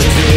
to